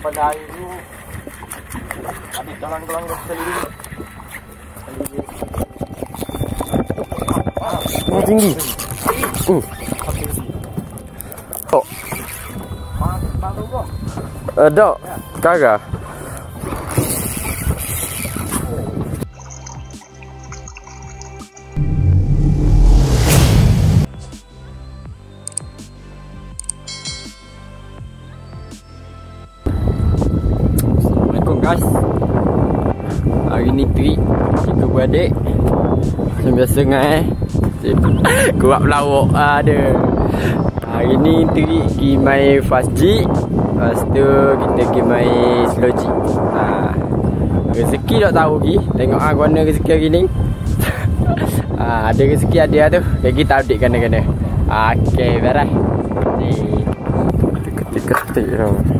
Pada air tu Adik kalang-kalang dah sekali Oh tinggi. Hmm. Oh, Baru kau ada. Kagak. Guys Hari ni trip Tiga beradik Macam biasa kan eh? Kuat pelawak ada. Hari ni trip pergi main fast jeep Lepas tu kita pergi main slow jeep ha. Rezeki tak tahu lagi Tengok ah mana rezeki hari ni. Ha, Ada rezeki ada lah tu. Jadi kita update kena-kena Okay beres Ketik-ketik tau tak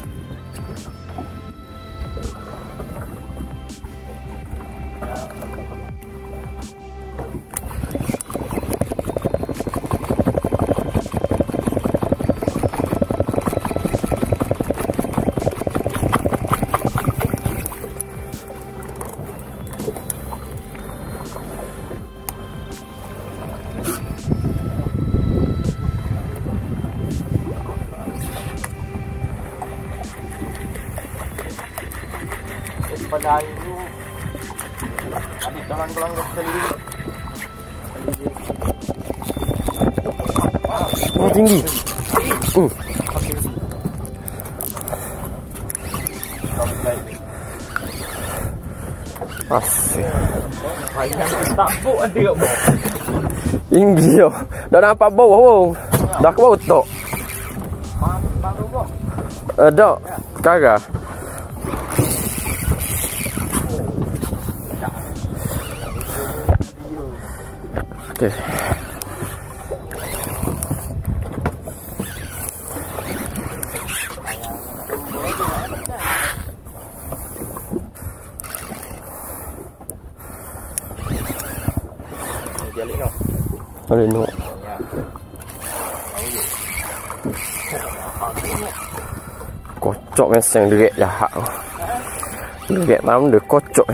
Pada air tu Adik kalang-kalang dah sekali Oh tinggi Hmm. Asyik Tapuk ada kat bawah Tinggi tau Dah nampak bawah pun Dah ke bawah tok kau Ada Kagak Okay. Jalik kau Boleh nak Kocok meseng derik jahat Derik malam dia kocok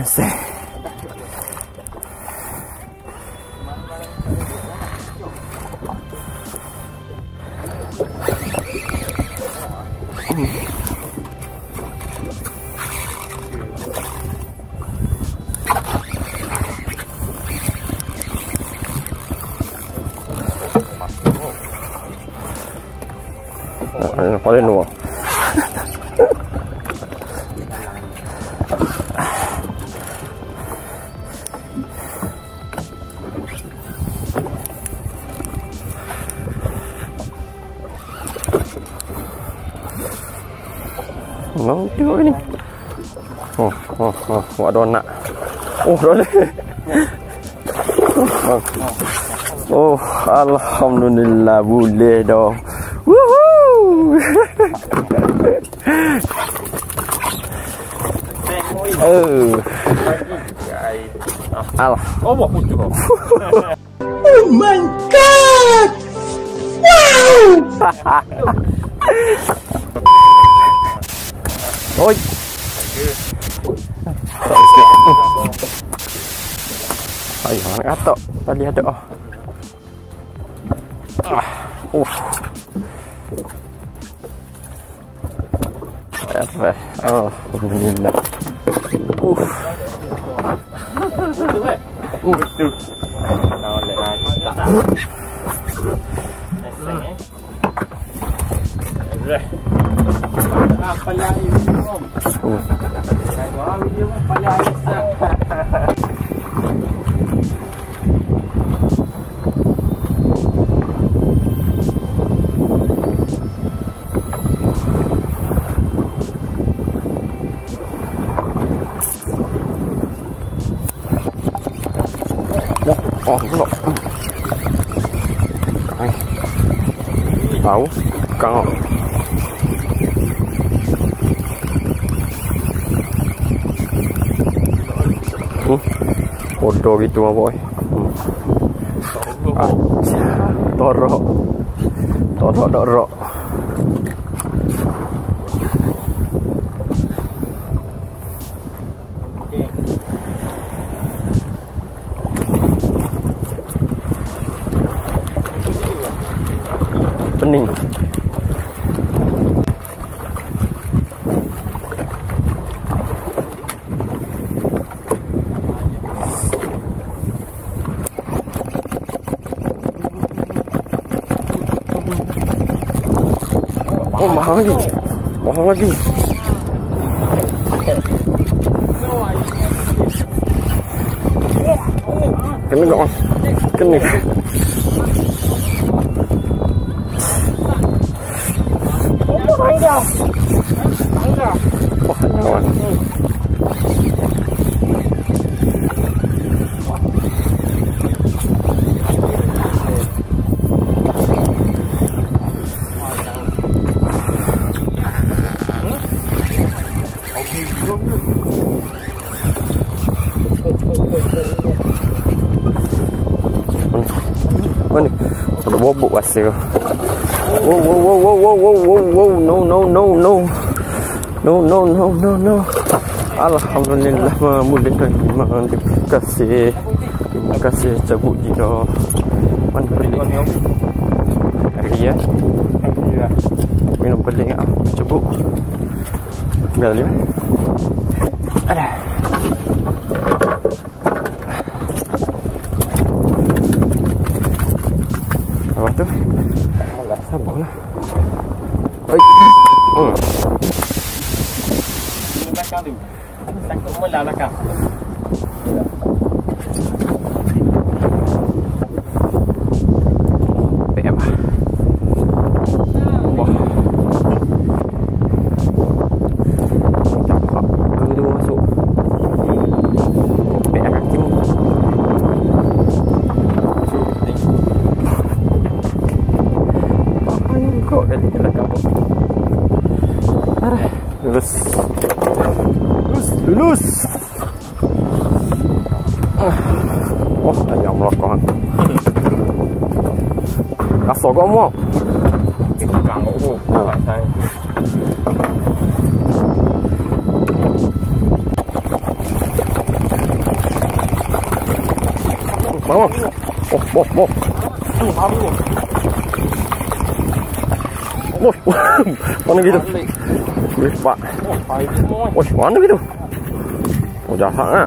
meseng Nah, Paling luar Mau tengok ni. Oh, oh, oh, buat donat. Oh, boleh. Oh, oh, alhamdulillah boleh dah. Woohoo! Oh, alah. Oh buat putu kau Oi. Ayo, nak kata tadi ada oh. Ah. Uh. Apa? Oh, alhamdulillah. Uh. Uh. Tu Nah oleh lah Tak Neseng eh Dah Apa lagi Om Uh. Saya bawa video apa lagi Oh, pula. Ai. Tahu? Kang. Hmm. Bodoh gitu mah boy. Hmm. Ah, torok. Torok torok. Oh mahal lagi. Mahal lagi. Kena tak mas Kena. Wah kawan Mana? Bobok rasa. Wow, wow, wow, wow, wow, wow, wow, wow, no, no, no, no. No, no, no, no, no. Alhamdulillah memudahkan iman. Terima kasih. Terima kasih cabut jika. Mana beli? Hari ya. Minum beli ah. Cabut. Biar dia. Ada. Apa tu? Alah, sabarlah. Oi. Hmm. Ini belakang tu. Takut melah belakang. PM. Wah. Nampak. Aku tu masuk. PM kaki mu. Kok kali belakang tu. Arah. Lulus. Lulus. Lulus. Ah. Oh, ayam melokong. Kasar kau mau? Belakang tu. Ha. Saya. Mau? Oh, oh, oh. Tu haru. Oh, mana gitu? Payah semua. Wih, mana gitu? Oh, jahat ah.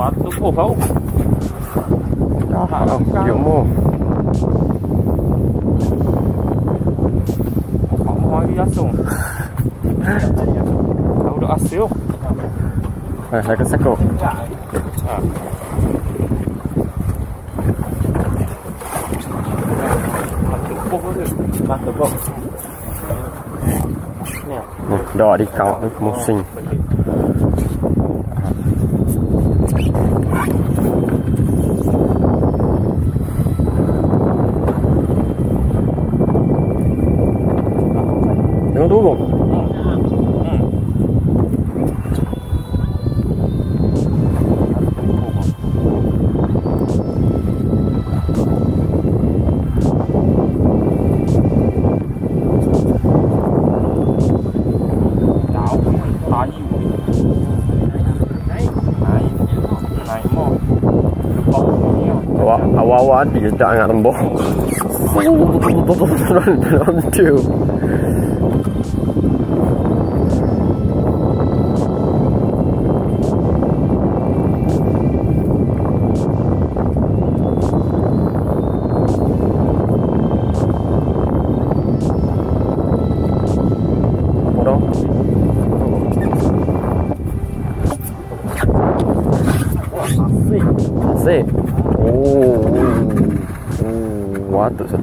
Patut oh bau. Jahat ah. Dia mau. Kamu lagi langsung. Kau dah asyik. Eh, saya keseko. Ha. Patut oh tu. Patut oh. Ni. Hmm, dah di kau musim. Tengok tu bang. Tahu kayu. Naik. Naik. Naik mau. Bau ni. Awak awak-awak di tak nak lembok. Dalam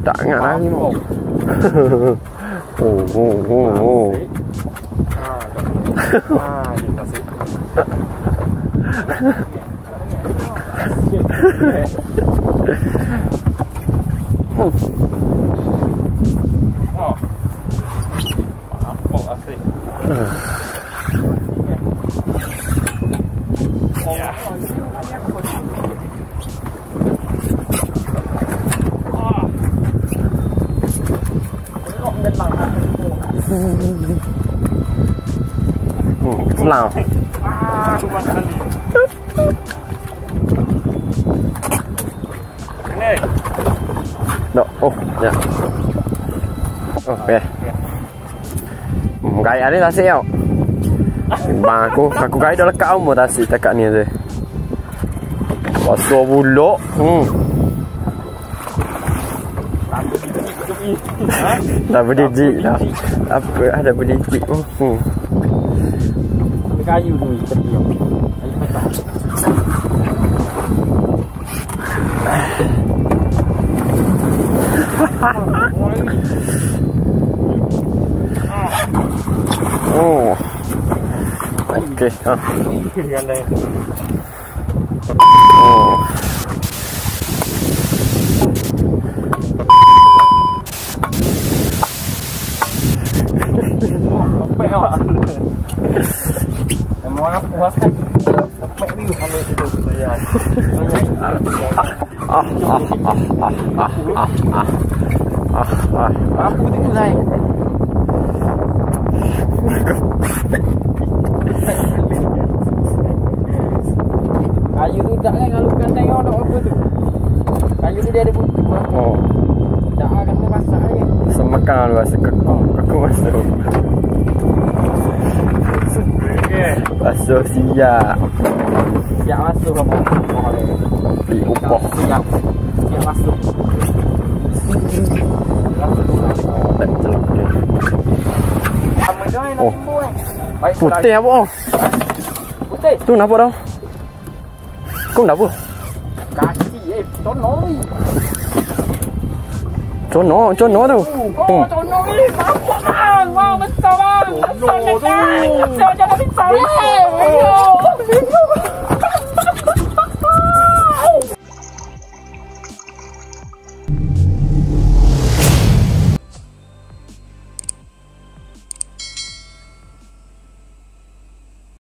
Wah, tu sedap sangat lah ni. Mo. oh, oh, oh, oh. Ah, dah. Ah, ni nasi. Oh. Apa asik. Ya. Sekali. Ini. Dok, oh, ya. Oh. Hmm, gaya ni tasik tau. Bang aku, aku gaya dah lekat umur tasik cakap ni tu. Pasal buluk. Hmm. Dah berdijik dah. Apa ada berdijik. Oh, Hmm. Kayu tu yang. Kayu petak. Oh. Okey. Ha. Gandai. Oh. Aku itu saya. Ah, ah, ah, ah, ah, ah, ah. Ah, ah. Aku tengok lain. Kayu tu tak kan kalau bukan tengok nak apa tu. Kayu tu dia ada bunyi. Oh. Tak akan terpasak je. Semakan rasa kekok. Kekok masuk. Okey. Masuk siap. Siap masuk apa? Di upah. Siap. Siap masuk. Tak celak Oh. eh. Baik, Putih apa? Oh? Putih. Tu nak apa dah? Kau nak apa? Kaki eh. Tono ni. Cono, cono tu. Oh, Hmm. tono ni. Mampu bang. Wow, besar bang. Besar tu. Besar jangan besar.